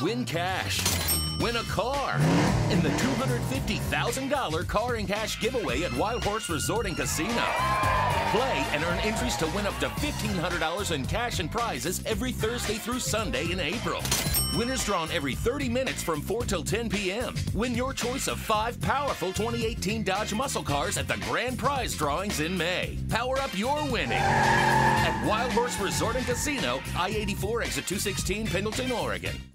Win cash. Win a car. In the $250,000 car and cash giveaway at Wildhorse Resort and Casino. Play and earn entries to win up to $1,500 in cash and prizes every Thursday through Sunday in April. Winners drawn every 30 minutes from 4 till 10 p.m. Win your choice of five powerful 2018 Dodge muscle cars at the grand prize drawings in May. Power up your winning at Wildhorse Resort and Casino, I 84 exit 216, Pendleton, Oregon.